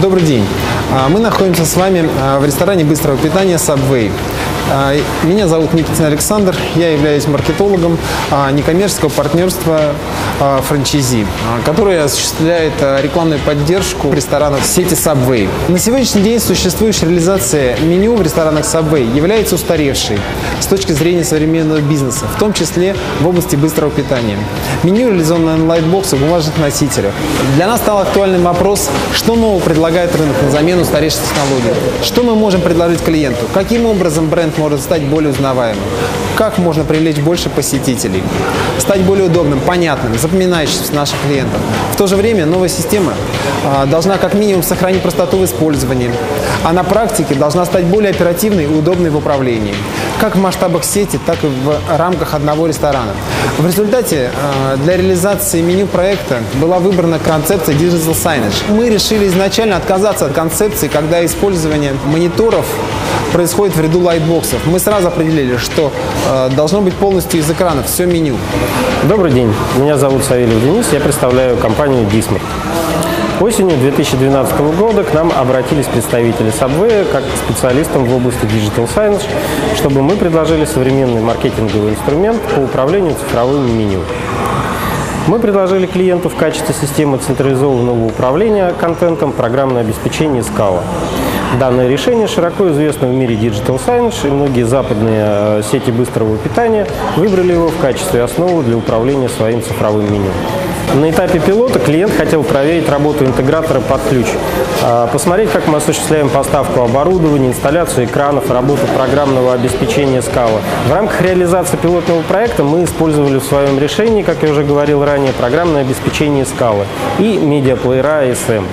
Добрый день. А, Мы находимся с вами а, в ресторане быстрого питания Subway. А, Меня зовут Никитин Александр, я являюсь маркетологом некоммерческого партнерства франчайзи, а, которое осуществляет а, рекламную поддержку ресторанов сети Subway. На сегодняшний день существующая реализация меню в ресторанах Subway является устаревшей с точки зрения современного бизнеса, в том числе в области быстрого питания. Меню реализовано на лайтбоксах, бумажных носителях. Для нас стал актуальным вопрос, что нового предлагает рынок на замену устаревшей технологии. Что мы можем предложить клиенту? Каким образом бренд может стать более узнаваемым? Как можно привлечь больше посетителей? Стать более удобным, понятным, запоминающимся наших клиентов. В то же время новая система должна как минимум сохранить простоту в использовании, а на практике должна стать более оперативной и удобной в управлении, как в масштабах сети, так и в рамках одного ресторана. В результате а, для реализации меню проекта была выбрана концепция Digital Signage. Мы решили изначально отказаться от концепции, когда использование мониторов происходит в ряду лайтбоксов. Мы сразу определили, что э, должно быть полностью из экранов все меню. Добрый день, меня зовут Савельев Денис, я представляю компанию Dismart. Осенью 2012 года к нам обратились представители Subway как к специалистам в области Digital Signage, чтобы мы предложили современный маркетинговый инструмент по управлению цифровым меню. Мы предложили клиенту в качестве системы централизованного управления контентом программное обеспечение Scala. Данное решение широко известно в мире Digital Signage, и многие западные э, сети быстрого питания выбрали его в качестве основы для управления своим цифровым меню. На этапе пилота клиент хотел проверить работу интегратора под ключ, а, посмотреть, как мы осуществляем поставку оборудования, инсталляцию экранов, работу программного обеспечения Scala. В рамках реализации пилотного проекта мы использовали в своем решении, как я уже говорил ранее, программное обеспечение Scala и медиаплеера ASM.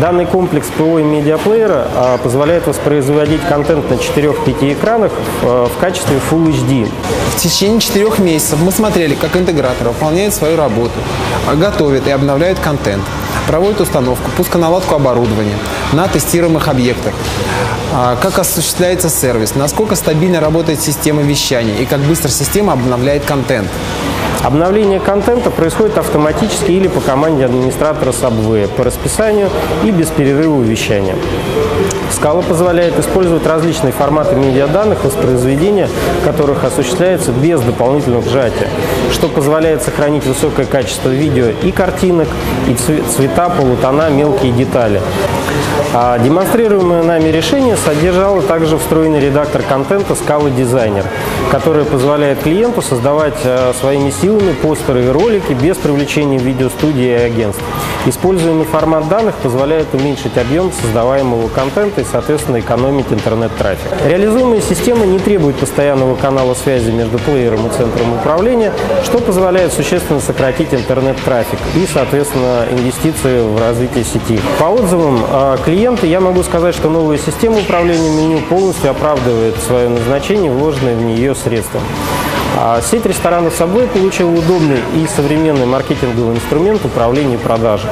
Данный комплекс ПО и медиаплеера а, позволяет воспроизводить контент на 4-5 экранах а, в качестве Full HD. В течение четырех месяцев мы смотрели, как интегратор выполняет свою работу, а, готовит и обновляет контент, проводит установку, пусконаладку оборудования на тестируемых объектах, а, как осуществляется сервис, насколько стабильно работает система вещания и как быстро система обновляет контент. Обновление контента происходит автоматически или по команде администратора Subway по расписанию и без перерыва вещания. Scala позволяет использовать различные форматы медиаданных, воспроизведения которых осуществляется без дополнительного сжатия, что позволяет сохранить высокое качество видео и картинок, и цвета, полутона, мелкие детали. А демонстрируемое нами решение содержало также встроенный редактор контента Scala Designer, который позволяет клиенту создавать э, своими силами постеры и ролики без привлечения видеостудии и агентств. Используемый формат данных позволяет уменьшить объем создаваемого контента и, соответственно, экономить интернет-трафик. Реализуемая система не требует постоянного канала связи между плеером и центром управления, что позволяет существенно сократить интернет-трафик и, соответственно, инвестиции в развитие сети. По отзывам э, клиента я могу сказать, что новая система управления меню полностью оправдывает свое назначение, вложенные в нее средства. А сеть ресторанов Subway получила удобный и современный маркетинговый инструмент управления продажей.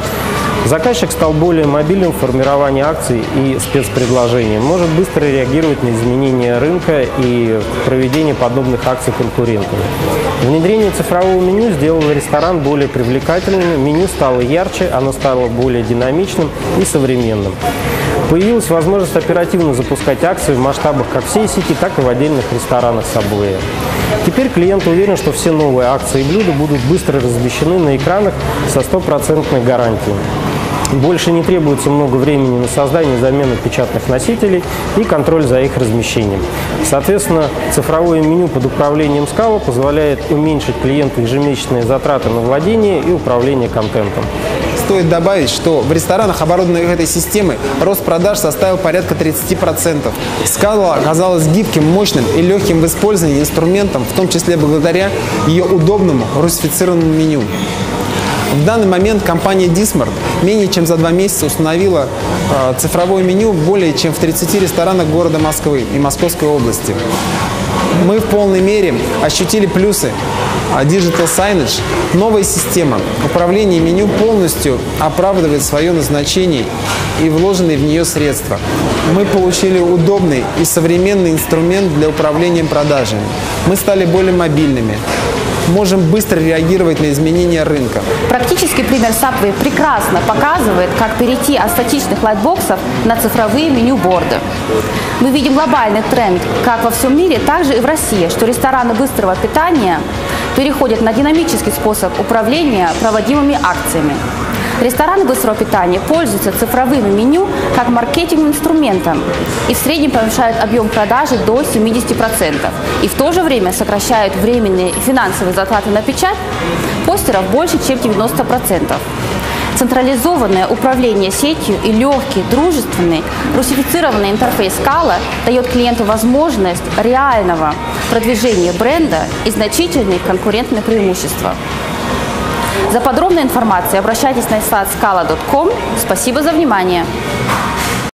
Заказчик стал более мобильным в формировании акций и спецпредложений, может быстро реагировать на изменения рынка и проведение подобных акций конкурентами. Внедрение цифрового меню сделало ресторан более привлекательным, меню стало ярче, оно стало более динамичным и современным. Появилась возможность оперативно запускать акции в масштабах как всей сети, так и в отдельных ресторанах Subway. Теперь клиент уверен, что все новые акции и блюда будут быстро размещены на экранах со стопроцентной гарантией. Больше не требуется много времени на создание замену печатных носителей и контроль за их размещением. Соответственно, цифровое меню под управлением Scala позволяет уменьшить клиенту ежемесячные затраты на владение и управление контентом. Стоит добавить, что в ресторанах, оборудованных этой системой, рост продаж составил порядка 30%. Scala оказалась гибким, мощным и легким в использовании инструментом, в том числе благодаря ее удобному русифицированному меню. В данный момент компания Dismart менее чем за два месяца установила э, цифровое меню более чем в 30 ресторанах города Москвы и Московской области. Мы в полной мере ощутили плюсы Digital Signage. Новая система управления меню полностью оправдывает свое назначение и вложенные в нее средства. Мы получили удобный и современный инструмент для управления продажами. Мы стали более мобильными. Можем быстро реагировать на изменения рынка. Практический пример Subway прекрасно показывает, как перейти от статичных лайтбоксов на цифровые меню-борды. Мы видим глобальный тренд как во всем мире, так же и в России, что рестораны быстрого питания переходят на динамический способ управления проводимыми акциями. Рестораны быстрого питания пользуются цифровым меню как маркетинговым инструментом и в среднем повышают объем продажи до 70%. И в то же время сокращают временные и финансовые затраты на печать постеров больше, чем 90%. Централизованное управление сетью и легкий, дружественный, русифицированный интерфейс Scala дает клиенту возможность реального продвижения бренда и значительные конкурентные преимущества. За подробной информацией обращайтесь на сайт scala.com. Спасибо за внимание.